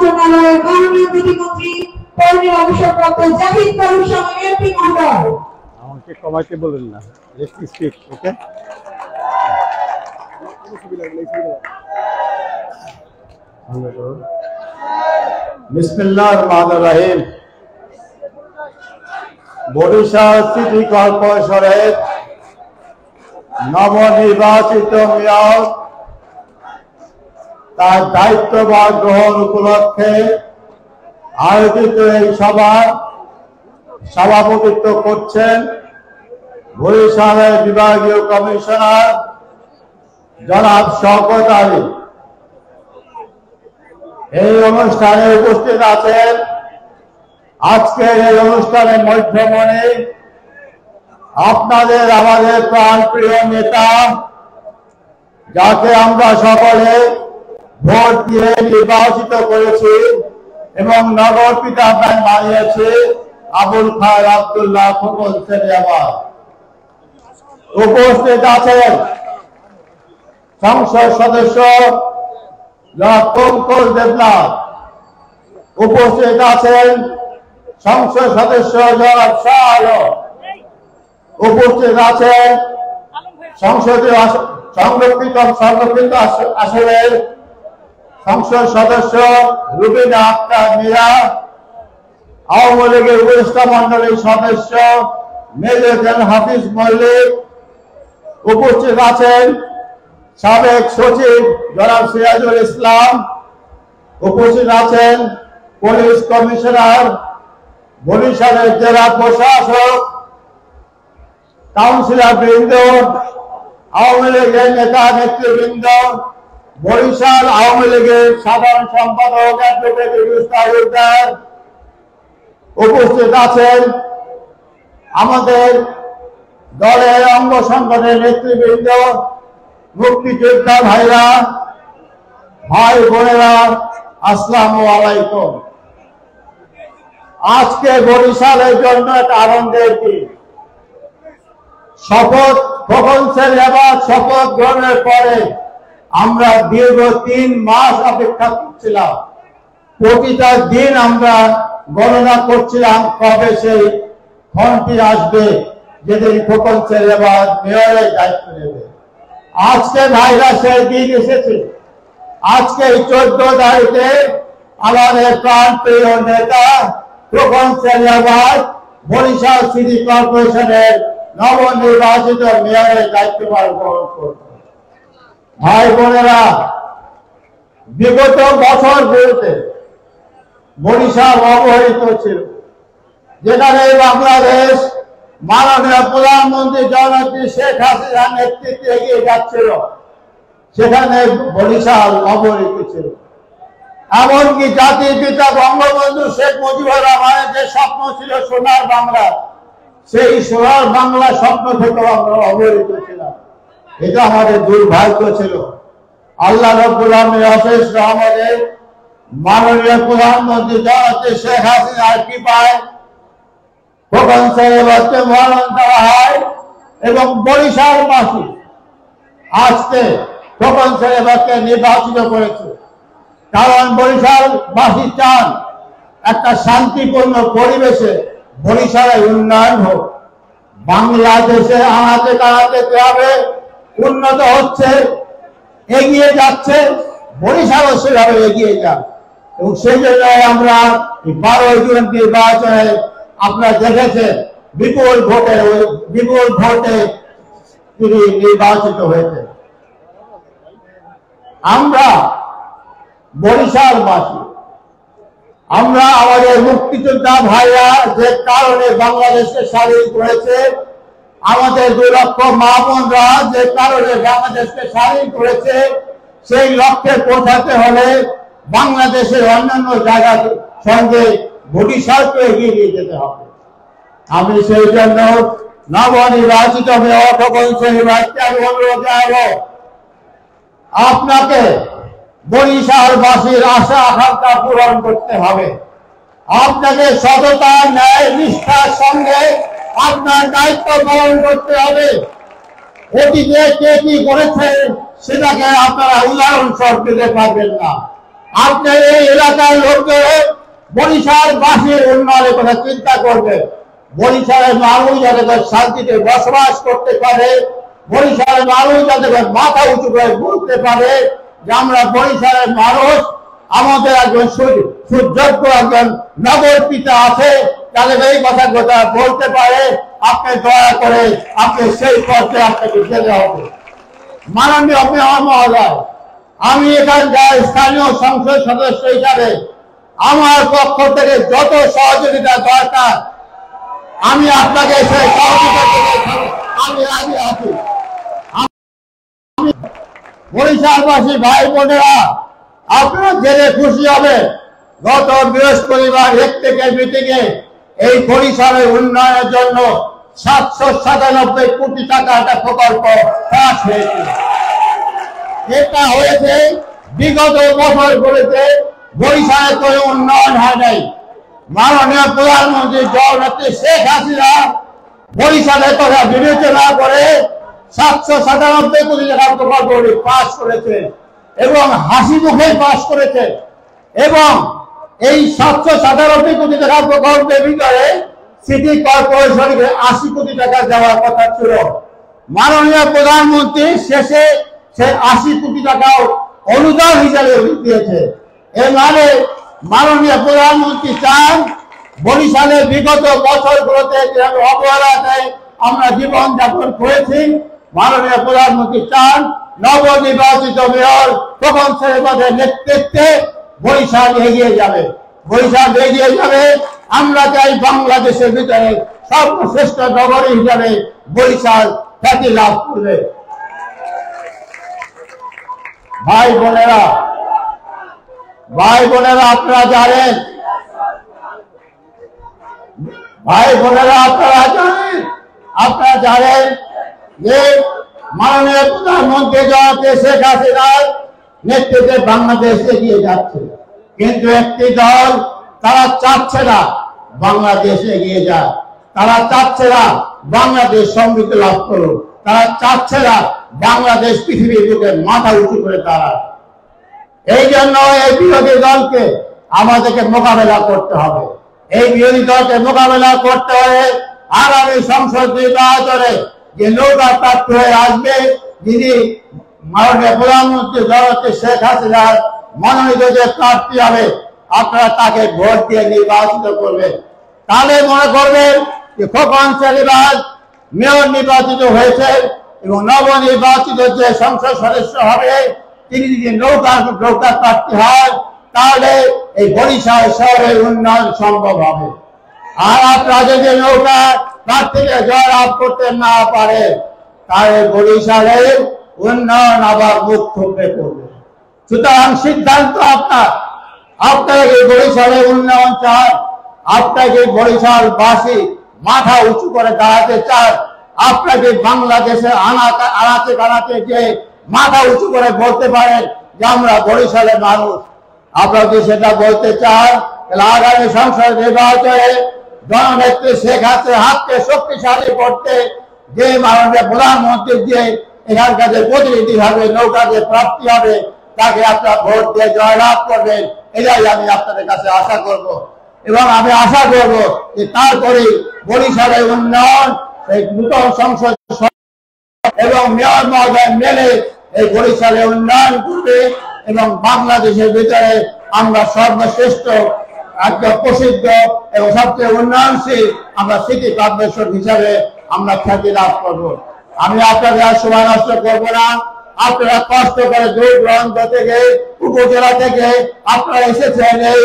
মন্ত্রণালয়ের মাননীয় প্রতিমন্ত্রী পৌরী অবসরপ্রাপ্ত জাহিদ কারুর সঙ্গে এমপি মহোদয়। আমাকে কমাইতে বলেন না। লেট স্পিক ওকে বিসমিল্লাহ রহমান রহিম। বরিশাল সিটি কর্পোরেশনের নবনির্বাচিত মেয়র তার দায়িত্বভার গ্রহণ উপলক্ষে আয়োজিত এই সভা সভাপতিত্ব করছেন বরিশালের বিভাগীয় কমিশনার জনাব শওকত আলী এই অনুষ্ঠানে উপস্থিত আছেন আজকের এই অনুষ্ঠানের মধ্যমণি আপনাদের আমাদের প্রাণ প্রিয় নেতা, যাকে আমরা সকলে ভোট দিয়ে নির্বাচিত করেছি এবং নগর পিতা ব্যাংক বানিয়েছি আবুল খায় আবদুল্লাহ ফকল সেরিয়াবাদ উপস্থিত আছেন সংসদ সদস্য পঙ্কজ দেবনাথ। উপস্থিত আছেন সংসদ সদস্য জনাব শাহ উপস্থিত আছেন সংসদীয় সংরক্ষিত সংরক্ষিত আস- আসনের সংসদ সদস্য রুবিনা আক্তার মীরা আওয়ামী লীগের উপদেষ্টা মন্ডলীর সদস্য মেজর হাফিজ মল্লিক উপস্থিত আছেন সাবেক সচিব জনাব সিরাজুল ইসলাম, উপস্থিত আছেন পুলিশ কমিশনার, বরিশালের জেলা প্রশাসক, কাউন্সিলর বৃন্দ, আওয়ামী লীগের নেতা নেতৃবৃন্দ বরিশাল আওয়ামী লীগের সাধারণ সম্পাদক উপস্থিত আছেন। আমাদের দলের অঙ্গ সংগঠনের নেতৃবৃন্দ, মুক্তিযোদ্ধা ভাইরা, ভাই বোনেরা, আসসালাম আলাইকুম। আজকে বরিশালের জন্য একটা আনন্দের দিন। শপথ কখন এবার শপথ গ্রহণের পরে আমরা দীর্ঘ তিন মাস অপেক্ষা করছিলাম। প্রতিটা দিন আমরা গণনা করছিলাম কবে সেই ফোনটি আসবে, যেদিন খোকন এবার মেয়রের দায়িত্ব নেবে। আজকে ভাইরা সেই দিন এসেছে। আজকে এই চোদ্দ তারিখে আমাদের প্রাণ প্রিয় নেতা খোকন সেলিয়াবাদ বরিশাল সিটি কর্পোরেশনের নবনির্বাচিত মেয়রের দায়িত্বভার গ্রহণ করবে। ভাই বোনেরা, বিগত বছর বছরগুলোতে বরিশাল অবহেলিত ছিল, যেখানে বাংলাদেশ মাননীয় প্রধানমন্ত্রী জননেত্রী শেখ হাসিনার নেতৃত্বে এগিয়ে যাচ্ছিল, সেখানে বরিশাল অবহেলিত ছিল। এমনকি জাতির পিতা বঙ্গবন্ধু শেখ মুজিবুর রহমানের যে স্বপ্ন ছিল সোনার বাংলা, সেই সোনার বাংলা স্বপ্ন থেকে আমরা অবহেলিত ছিলাম। এটা আমাদের দুর্ভাগ্য ছিল। আল্লাহ রব্বুল আলমীর অশেষ রহমতের মাননীয় প্রধানমন্ত্রী জননেত্রী শেখ হাসিনার কৃপায় খোকন সাহেবকে মরণ দেওয়া হয় এবং বরিশালবাসী আজকে খোকন সাহেবকে নির্বাচিত করেছে। কারণ বরিশাল বরিশালবাসী চান একটা শান্তিপূর্ণ পরিবেশে বরিশালের উন্নয়ন হোক। বাংলাদেশে আনাতে কানাতে গ্রামে উন্নত হচ্ছে, এগিয়ে যাচ্ছে বরিশালও সেভাবে এগিয়ে যান এবং সেই জন্য আমরা বারোই জুন নির্বাচনে আপনারা দেখেছেন, বিপুল ভোটে বিপুল ভোটে তিনি নির্বাচিত হয়েছে আমরা বরিশালবাসী, আমরা আমাদের মুক্তিযোদ্ধা ভাইরা যে কারণে বাংলাদেশকে স্বাধীন করেছে আমাদের দুই লক্ষ মা বোনরা যে কারণে বাংলাদেশকে স্বাধীন করেছে, সেই লক্ষ্যে পৌঁছাতে হলে বাংলাদেশের অন্যান্য জায়গার সঙ্গে বরিশালকে এগিয়ে নিয়ে যেতে হবে। আমি সেই জন্য নবনির্বাচিত মেয়র শহীদকে আমি অনুরোধ আপনাকে বরিশালবাসীর আশা আকাঙ্ক্ষা পূরণ করতে হবে। আপনাকে সততা, ন্যায়, নিষ্ঠার সঙ্গে আপনার দায়িত্ব পালন করতে হবে। অতীতে কে কি করেছে, সেটাকে আপনারা উদাহরণ স্বরূপ দিতে পারবেন না। আপনি এই এলাকার লোককে বরিশাল বাসীর উন্নয়নের কথা চিন্তা করবেন। বরিশালের মানুষ যাতে করে শান্তিতে বসবাস করতে পারে, বরিশালের মানুষ যাতে করে মাথা উঁচু করে বলতে পারে। যে আমরা বরিশালের মানুষ, আমাদের একজন সুযোগ্য একজন নগর পিতা আছে তাদের এই কথা কথা বলতে পারে, আপনি দয়া করে আপনি সেই পথে আপনাকে যেতে হবে। মাননীয় মহোদয়, আমি এখানকার স্থানীয় সংসদ সদস্য হিসাবে আমার পক্ষ থেকে যত সহযোগিতা দরকার, আমি আপনাকে সেই সহযোগিতা আমি বরিশালবাসী ভাই বোনেরা, আপনারা জেনে খুশি হবে গত বৃহস্পতিবার এক থেকে মিটিংয়ে এই বরিশালের উন্নয়নের জন্য সাতশো সাতানব্বই কোটি টাকা একটা প্রকল্প পাস হয়েছে। এটা হয়েছে বিগত বছরগুলিতে বরিশালে কোনো উন্নয়ন হয় নাই। মাননীয় প্রধানমন্ত্রী জগন্নাথী শেখ হাসিনা বরিশালের কথা বিবেচনা করে সাতশো সাতানব্বই কোটি টাকার প্রকল্পগুলি পাশ করেছে এবং হাসি মুখে পাশ করেছে এবং এই সাতশো সাতানব্বই কোটি টাকা প্রকল্পের ভিতরে সিটি কর্পোরেশনকে আশি কোটি টাকা দেওয়ার কথা ছিল। মাননীয় প্রধানমন্ত্রী শেষে সে আশি কোটি টাকাও অনুদান হিসাবে দিয়েছে। এর মানে মাননীয় প্রধানমন্ত্রী চান বরিশালের বিগত বছরগুলোতে যেভাবে অবহেলাতে আমরা জীবন যাপন করেছি। মাননীয় প্রধানমন্ত্রী চান, নবনির্বাচিত মেয়র তখন ছেলেবাদের নেতৃত্বে বরিশাল এগিয়ে যাবে। বরিশাল এগিয়ে যাবে, আমরা চাই বাংলাদেশের ভিতরে সর্বশ্রেষ্ঠ নগরী হিসাবে বরিশাল খ্যাতি লাভ করবে। ভাই বোনেরা ভাই বোনেরা আপনারা জানেন, ভাই বোনেরা আপনারা জানেন আপনারা জানেন যে মাননীয় প্রধানমন্ত্রী জগতে শেখ হাসিনার নেতৃত্বে বাংলাদেশ এগিয়ে যাচ্ছে। কিন্তু একটি দল তারা চাচ্ছে না বাংলাদেশ এগিয়ে যায় তারা চাচ্ছে না বাংলাদেশ সমৃদ্ধ লাভ করুক। তারা চাচ্ছে না বাংলাদেশ পৃথিবীর বুকে মাথা উঁচু করে দাঁড়ায় এই জন্য এই বিরোধী দলকে আমাদেরকে মোকাবেলা করতে হবে। এই বিরোধী দলকে মোকাবেলা করতে হলে আগামী সংসদ নির্বাচনে যে নৌকা প্রাপ্ত হয়ে আসবে, যিনি মাননীয় প্রধানমন্ত্রী জগতে শেখ হাসিনার মনোনীত যে প্রার্থী হবে, আপনারা তাকে ভোট দিয়ে নির্বাচিত করবেন। তাহলে মনে করবেন যে খোকন চালিবাজ মেয়র নির্বাচিত হয়েছে এবং নবনির্বাচিত যে সংসদ সদস্য হবে, তিনি যদি নৌকা নৌকা প্রার্থী হয়, তাহলে এই বরিশাল শহরের উন্নয়ন সম্ভব হবে। আর আপনারা যদি নৌকা প্রার্থীকে জয়লাভ করতে না পারে তাহলে বরিশালের উন্নয়ন আবার মুখ থুপড়ে সুতরাং সিদ্ধান্ত আপনার। আপনাকে এই বরিশালের উন্নয়ন চান আপনাকে বরিশাল বাসী মাথা উঁচু করে দাঁড়াতে চান আপনাকে বাংলাদেশের আনাতে আনাতে কানাতে যে মাথা উঁচু করে বলতে পারেন যে আমরা বরিশালের মানুষ। আপনারা যদি সেটা বলতে চান, তাহলে আগামী সংসদ নির্বাচনে জননেত্রী শেখ হাসিনার হাতকে শক্তিশালী করতে যে মাননীয় প্রধানমন্ত্রী যে এখানকার যে প্রতিনিধি হবে, নৌকা যে প্রাপ্তি হবে, তাকে আপনার ভোট দিয়ে জয়লাভ করবেন, এটাই আমি আপনাদের কাছে আশা করব। এবং আমি আশা করব যে তারপরে বরিশালের উন্নয়ন, এই নূতন সংসদ এবং মেয়র মহোদয় মেলে এই বরিশালে উন্নয়ন করবে এবং বাংলাদেশের ভিতরে আমরা সর্বশ্রেষ্ঠ একদম প্রসিদ্ধ এবং সবচেয়ে উন্নয়নশীল আমরা সিটি কর্পোরেশন হিসাবে আমরা খ্যাতি লাভ করব। আমি আপনাদের আর সময় নষ্ট করব না। আপনারা কষ্ট করে দূর করতে থেকে উপজেলা থেকে আপনারা এসেছেন এই